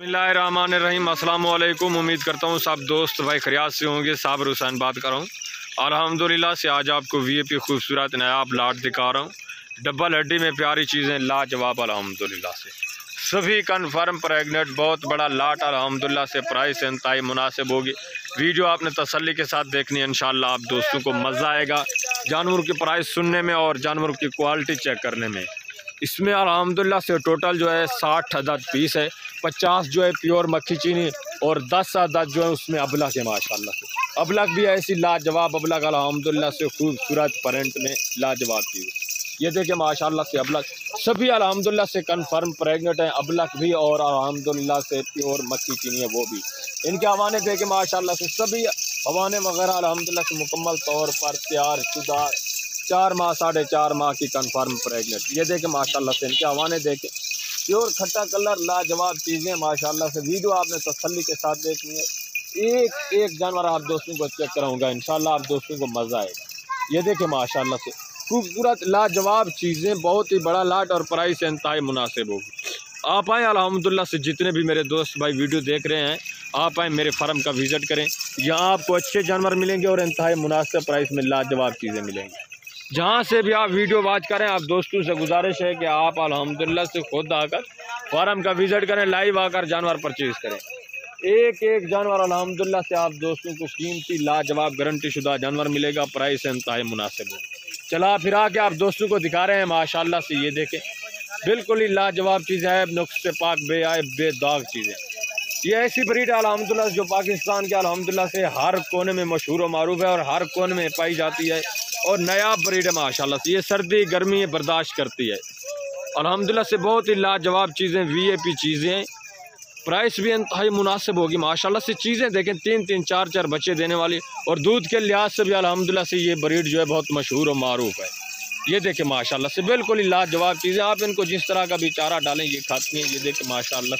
अस्सलाम वालेकुम उम्मीद करता हूँ सब दोस्त भाई खरियात से होंगे, साबर हुसैन बात कर रहा हूँ। अल्हम्दुलिल्लाह से आज आपको वी पी खूबसूरत नयाब लाट दिखा रहा हूँ। डबल हड्डी में प्यारी चीज़ें, लाजवाब अल्हम्दुलिल्लाह से। सभी कन्फर्म प्रेगनेंट बहुत बड़ा लाट अल्हम्दुलिल्लाह से प्राइस इंतई मुनासिब होगी। वीडियो आपने तसल्ली के साथ देखनी है, इंशाल्लाह आप दोस्तों को मज़ा आएगा। जानवर की प्राइस सुनने में और जानवर की क्वालिटी चेक करने में। इसमें अलहमदिल्ला से टोटल जो है साठ हज़ार पीस है। पचास जो है प्योर मक्खी चीनी और दस अदद जो है उसमें अबलक है, माशाल्लाह से। अबलक भी ऐसी लाजवाब, अबलक अलहमदिल्ला से खूबसूरत प्रिंट में लाजवाब चीज़ ये देखिए, माशाल्लाह से अबलक। सभी अलहमदिल्ला से कन्फर्म प्रेगनेंट हैं, अबलक भी और अलहमदिल्ला से प्योर मक्खी चीनी है वो भी। इनके हवाने देखे माशाल्लाह से सभी हवाने वगैरह अलहमदिल्ला से मुकम्मल तौर पर तैयार शुदा, चार माह, साढ़े चार माह की कन्फर्म प्रेगनेंट ये देखें माशाल्लाह से इनके हवाने देखें प्योर खट्टा कलर, लाजवाब चीज़ें, माशाल्लाह से। वीडियो आपने तसली के साथ देखनी है। एक एक जानवर आप दोस्तों को चेक कराऊँगा, इंशाल्लाह आप दोस्तों को मज़ा आएगा। ये देखें माशाल्लाह से, खूबसूरत, लाजवाब चीज़ें, बहुत ही बड़ा लाट और प्राइस इंतहाई मुनासिब होगी। आप आएँ अलहमदिल्ला से, जितने भी मेरे दोस्त भाई वीडियो देख रहे हैं, आप आएँ, मेरे फार्म का विज़िट करें। यहाँ आपको अच्छे जानवर मिलेंगे और इंतहाई मुनासिब प्राइस में लाजवाब चीज़ें मिलेंगी। जहाँ से भी आप वीडियो वाच करें, आप दोस्तों से गुजारिश है कि आप अल्हम्दुलिल्लाह से खुद आकर फार्म का विज़िट करें लाइव आकर जानवर परचेज़ करें। एक एक जानवर अल्हम्दुलिल्लाह से आप दोस्तों को कीमती, लाजवाब गारंटी शुदा जानवर मिलेगा प्राइस इंतहा मुनासिब हो। चला फिर आके आप दोस्तों को दिखा रहे हैं माशाला से ये देखें। बिल्कुल ही लाजवाब चीज़ें हैं नुस्ख से पाक बे आए बेदाग चीज़ें ये ऐसी ब्रीड है अलहमदिल्ला जो पाकिस्तान के अलहमदिल्ला से हर कोने में मशहूर व मरूफ है और हर कोने में पाई जाती है। और नया ब्रीड है, माशाल्लाह से। ये सर्दी, गर्मी बर्दाश्त करती है। अल्हम्दुलिल्लाह से बहुत ही लाजवाब चीज़ें वी आई पी चीज़ें। प्राइस भी इंतहाई मुनासिब होगी, माशाल्लाह से। चीज़ें देखें, तीन तीन, चार चार बच्चे देने वाली। और दूध के लिहाज से भी अल्हम्दुलिल्लाह से ये ब्रीड जो है बहुत मशहूर और मरूफ है। ये देखें, माशाल्लाह से बिल्कुल ही लाजवाब चीज़ें। आप इनको जिस तरह का भी चारा डालें, ये खाती हैं, ये देखें, माशाल्लाह।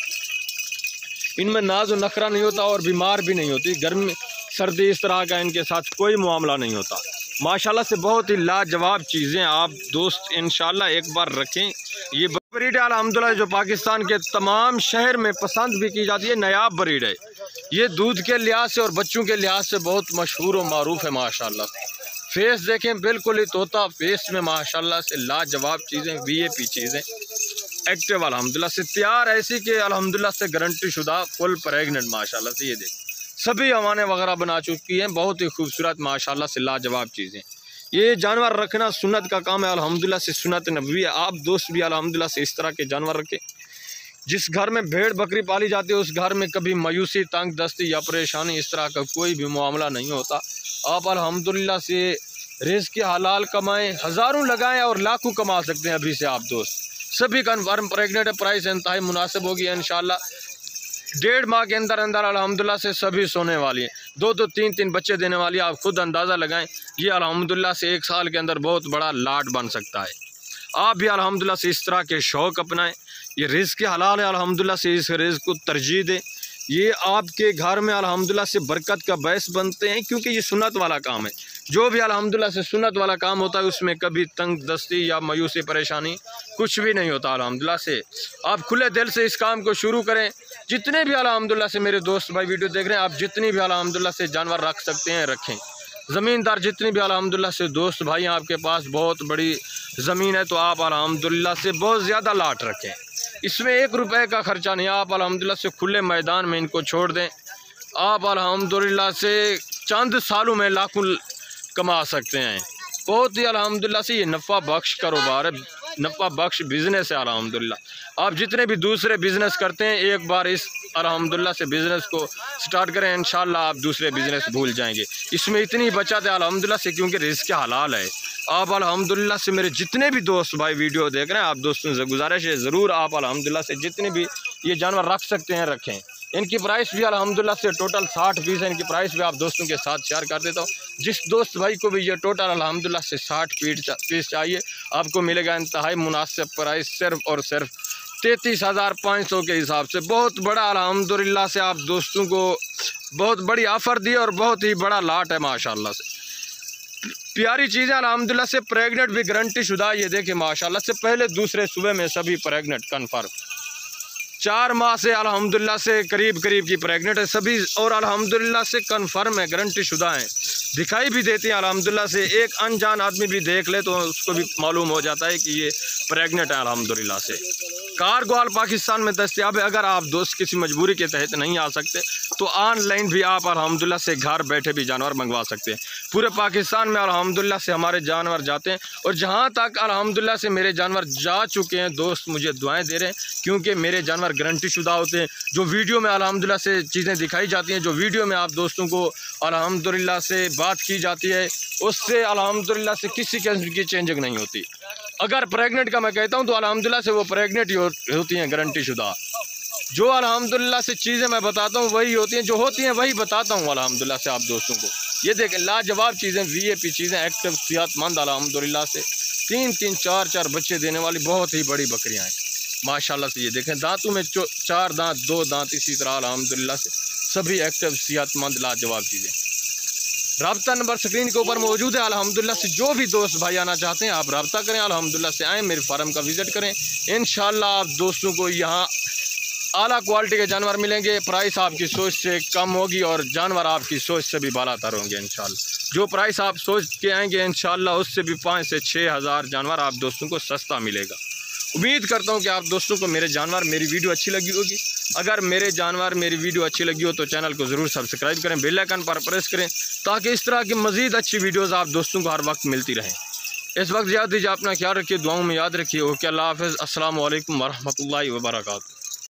इनमें नाज नखरा नहीं होता और बीमार भी नहीं होती। गर्मी, सर्दी इस तरह का इनके साथ कोई मामला नहीं होता। माशाल्लाह से बहुत ही लाजवाब चीज़ें आप दोस्त इन एक बार रखें। ये ब्रीड अलहमदिल्ला जो पाकिस्तान के तमाम शहर में पसंद भी की जाती है, नयाब ब्रीड है। ये दूध के लिहाज से और बच्चों के लिहाज से बहुत मशहूर और मरूफ है, माशाल्लाह। फेस देखें, बिल्कुल ही तोता फेस में, माशाल्लाह से लाजवाब चीज़ें वी ए पी चीज़ें। एक्टिव अलहमदिल्ला से तैयार ऐसी कि अलहमदिल्ला से गारंटी शुदा फुल प्रेगनेंट माशाल्लाह से, ये देखें। सभी हवाने वगैरह बना चुकी हैं। बहुत ही खूबसूरत, माशाल्लाह से लाजवाब चीज़ें। ये जानवर रखना सुन्नत का काम है। अल्हम्दुलिल्लाह से सुन्नत नबी है। आप दोस्त भी अल्हम्दुलिल्लाह से इस तरह के जानवर रखें। जिस घर में भेड़ बकरी पाली जाती है, उस घर में कभी मायूसी, तंग दस्ती या परेशानी इस तरह का कोई भी मामला नहीं होता। आप अल्हम्दुलिल्लाह से रिज के हलाल कमाएँ, हज़ारों लगाएँ और लाखों कमा सकते हैं अभी से आप दोस्त। सभी कन्फर्म प्रेगनेंट प्राइस इंतहाई मुनासिब होगी इन डेढ़ माह के अंदर अंदर अलहमदिल्ला से सभी सोने वाली हैं। दो दो तीन तीन बच्चे देने वाली आप खुद अंदाज़ा लगाएँ, ये अलहमदिल्ला से एक साल के अंदर बहुत बड़ा लाट बन सकता है। आप भी अलहमदिल्ला से इस तरह के शौक़ अपनाएँ। ये रिज़ के हलाल है, अलहमदिल्ला से इस रिज़ को तरजीह दें। ये आपके घर में अलहमदिल्ला से बरकत का बैस बनते हैं, क्योंकि ये सुनत वाला काम है। जो भी अलहमदिल्ला से सुनत वाला काम होता है, उसमें कभी तंग दस्ती या मायूसी परेशानी कुछ भी नहीं होता अलहमदिल्ला से। आप खुले दिल से इस काम को शुरू करें। जितने भी अलहमदिल्ला से मेरे दोस्त भाई वीडियो देख रहे हैं, आप जितनी भी अलहमदिल्ला से जानवर रख सकते हैं, रखें। ज़मींदार जितनी भी अलहमदिल्ला से दोस्त भाई आपके पास बहुत बड़ी ज़मीन है तो आप अलहमदिल्ला से बहुत ज़्यादा लाट रखें। इसमें एक रुपए का ख़र्चा नहीं, आप अलहमदिल्ला से खुले मैदान में इनको छोड़ दें। आप अलहमदिल्ला से चंद सालों में लाखों कमा सकते हैं। बहुत ही अलहमदिल्ला से ये नफ़ा बख्श कारोबार है। नफ़ा बख्श बिज़नेस है अलहमदिल्ला। आप जितने भी दूसरे बिज़नेस करते हैं, एक बार इस अलहमदिल्ला से बिज़नेस को स्टार्ट करें इन आप दूसरे बिज़नेस भूल जाएँगे। इसमें इतनी बचत है अलहमदिल्ला से क्योंकि रिस्क हलाल है। आप अलहमदिल्ला से मेरे जितने भी दोस्त भाई वीडियो देख रहे हैं, आप दोस्तों से गुजारिश है, ज़रूर आप अलहमदिल्ला से जितने भी ये जानवर रख सकते हैं, रखें। इनकी प्राइस भी अलहमदिल्ला से टोटल साठ पीस है। इनकी प्राइस भी आप दोस्तों के साथ शेयर कर देता हूँ। जिस दोस्त भाई को भी ये टोटल अलहमदिल्ला से साठ पीट पीस चाहिए, आपको मिलेगा इंतहाई मुनासिब प्राइस सिर्फ़ और सिर्फ़ तैतीस हज़ार पाँच सौ के हिसाब से। बहुत बड़ा अलहमदिल्ला से आप दोस्तों को बहुत बड़ी ऑफ़र दी और बहुत ही बड़ा लाट है, माशाल्लाह से। प्यारी चीज़ें अलहमदिल्ला से। प्रेगनेंट भी गारंटी शुदा ये देखें, माशाल्लाह से। पहले दूसरे सुबह में सभी प्रेगनेंट कन्फर्म चार माह से अल्हम्दुलिल्लाह से करीब करीब की प्रेग्नेंट है सभी, और अल्हम्दुलिल्लाह से कन्फर्म है, गारंटी शुदा हैं। दिखाई भी देती हैं, अलहमदिल्ला से एक अनजान आदमी भी देख ले तो उसको भी मालूम हो जाता है कि ये प्रेग्नेंट है अल्हम्दुलिल्लाह से। कार ग्वाल पाकिस्तान में दस्तियाब है। अगर आप दोस्त किसी मजबूरी के तहत नहीं आ सकते तो ऑनलाइन भी आप अलहमदिल्ला से घर बैठे भी जानवर मंगवा सकते हैं। पूरे पाकिस्तान में अलहमदिल्ला से हमारे जानवर जाते हैं और जहाँ तक अलहमदिल्ला से मेरे जानवर जा चुके हैं, दोस्त मुझे दुआएँ दे रहे हैं, क्योंकि मेरे जानवर गारंटी शुदा होते हैं। जो वीडियो में अलहमदिल्ला से चीज़ें दिखाई जाती हैं, जो वीडियो में आप दोस्तों को अलहमदिल्ला से बात की जाती है, उससे अलहमदिल्ला से किसी किस्म की चेंजिंग नहीं होती। अगर प्रेग्नेंट का मैं कहता हूँ तो अलहमदिल्ला से वो प्रेग्नेंट ही होती हैं गारंटी शुदा। जो अलहमदिल्ला से चीज़ें मैं बताता हूँ, वही होती हैं। जो होती हैं, वही बताता हूँ अलहमदिल्ला से आप दोस्तों को। ये देखें, लाजवाब चीज़ें वी ए पी चीज़ें एक्टिव सेहतमंद अलहमदिल्ला से। तीन तीन, चार चार बच्चे देने वाली बहुत ही बड़ी बकरियाँ हैं। माशाल्लाह से ये देखें, दांतों में चार दांत, दो दांत इसी तरह अलहमदिल्ला से। सभी एक्टिव सेहतमंद, लाजवाब चीज़ें। रबता नंबर स्क्रीन के ऊपर मौजूद है। अलहमदिल्ला से जो भी दोस्त भाई आना चाहते हैं, आप रबता करें, अलहमदिल्ला से आएँ, मेरे फार्म का विज़िट करें। इन आप दोस्तों को यहाँ आला क्वालिटी के जानवर मिलेंगे। प्राइस आपकी सोच से कम होगी और जानवर आपकी सोच से भी बालातर होंगे इन जो प्राइस आप सोच के आएँगे इन उससे भी पाँच से छः हज़ार जानवर आप दोस्तों को सस्ता मिलेगा। उम्मीद करता हूँ कि आप दोस्तों को मेरे जानवर, मेरी वीडियो अच्छी लगी होगी। अगर मेरे जानवर, मेरी वीडियो अच्छी लगी हो तो चैनल को ज़रूर सब्सक्राइब करें, बेल आइकन पर प्रेस करें, ताकि इस तरह की मज़ीद अच्छी वीडियोज़ आप दोस्तों को हर वक्त मिलती रहें। इस वक्त याद दीजिए अपना ख्याल रखिए, दुआओं में याद रखिए। ओके, अल्लाह हाफ़ असल वरहमल वर्का